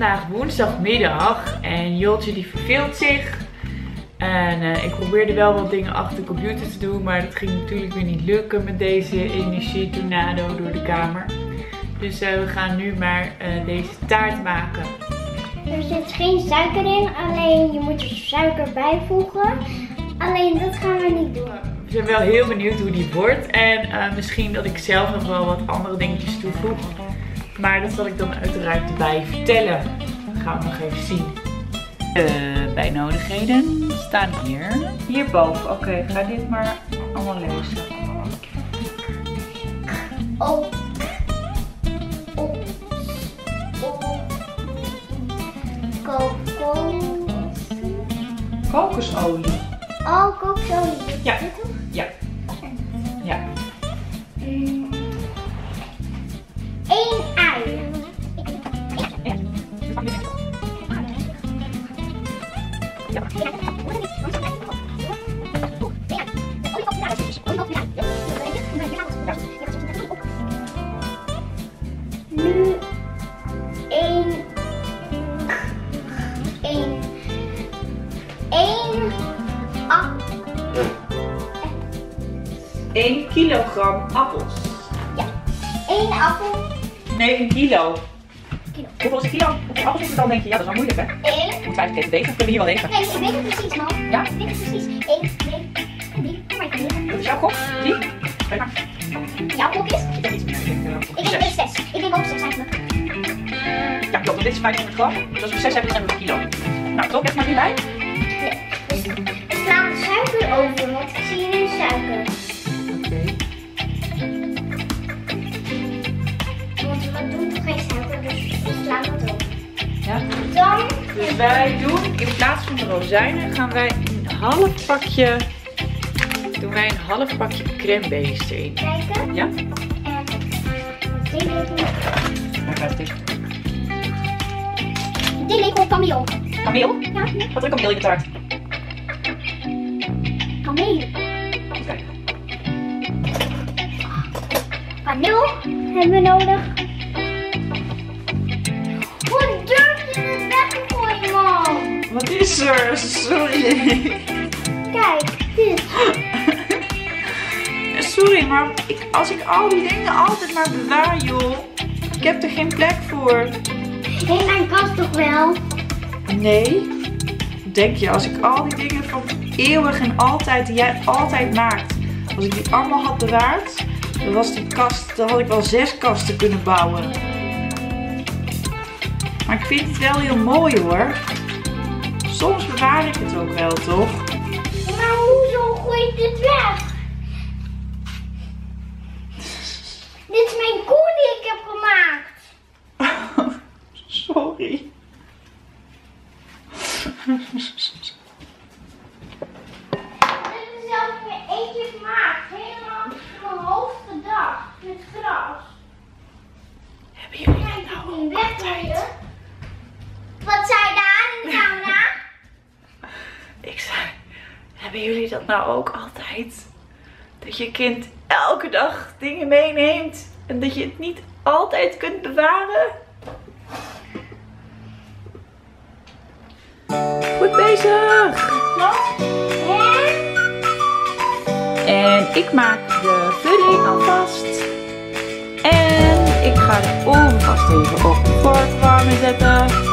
vandaag woensdagmiddag en Joltje die verveelt zich. En eh, ik probeerde wel wat dingen achter de computer te doen, maar dat ging natuurlijk weer niet lukken met deze energietornado door de kamer. Dus eh, we gaan nu maar eh, deze taart maken. Er zit geen suiker in, alleen je moet er suiker bijvoegen. Alleen dat gaan we niet doen. We zijn wel heel benieuwd hoe die wordt en misschien dat ik zelf nog wel wat andere dingetjes toevoeg. Maar dat zal ik dan uiteraard erbij vertellen. Dat gaan we nog even zien. De bijnodigheden staan hier. Hierboven. Oké, ga dit maar allemaal lezen. Oh. Oh. Oh. Kokos. Kokosolie. Oh, kokosolie. Ja. 1 kilogram appels. Één appel. Nee, een kilo. Kilo. Hoeveel is een kilo? Hoeveel appels is het dan, denk je? Ja, dat is wel moeilijk, hè? Eén. Moet eigenlijk even weten. Kunnen we hier wel even? Nee, ik weet het precies, man. Ja? Ik weet het precies. Eén, twee, drie. Kom maar, Dat niet. is jouw kop. Die? Kijk maar. Jouw iets meer. Ik denk, eh, Ik denk best zes. Ik denk ook zes eigenlijk. Ja, klopt. Want dit is 500 gram. Dus als we 6 hebben, dan hebben we een kilo. Nou, top. Heb maar hierbij. Suiker over, want ik zie hier suiker. Oké. Want we doen toch geen suiker, dus we slaan het over. Ja. Dan Dus wij doen, in plaats van de rozijnen, gaan wij een half pakje, doen wij een half pakje crème base erin. kijken. Ja? En. Dan gaat dit. Theelepel kameel. Kameel? Ja, Wat een kameel in de taart. Kijken. Kaneel hebben we nodig. Hoe durf je het weg te gooien, man? Wat is er? Sorry. Kijk, dit. Sorry, maar ik, als ik al die dingen altijd maar bewaar, joh. Ik heb er geen plek voor. In mijn kast toch wel? Nee. Denk je, als ik al die dingen van eeuwig en altijd, die jij altijd maakt, als ik die allemaal had bewaard, dan was die kast, dan had ik wel zes kasten kunnen bouwen. Maar ik vind het wel heel mooi hoor. Soms bewaar ik het ook wel, toch? Maar hoezo gooi ik dit weg? Dit is mijn koe die ik heb gemaakt. Sorry. Ik heb er zelf weer eentje gemaakt. Helemaal in mijn hoofd gedacht. Met gras. Hebben jullie Kijk, dat ik nou niet ook weggooien. altijd? Wat zei daar in de camera? Ik zei, hebben jullie dat nou ook altijd? Dat je kind elke dag dingen meeneemt en dat je het niet altijd kunt bewaren? Goed bezig! En? Ik maak de vulling alvast. En ik ga de oven vast even op de zetten.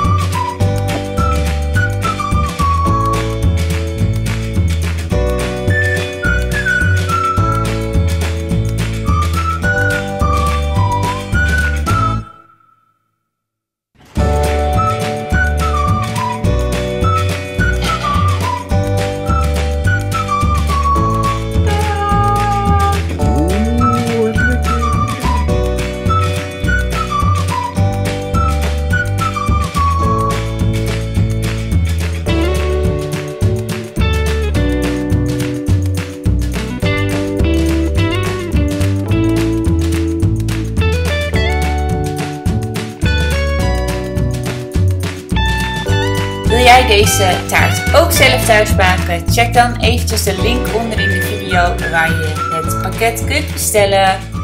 Jij deze taart ook zelf thuis maken? Check dan eventjes de link onder in de video waar je het pakket kunt bestellen.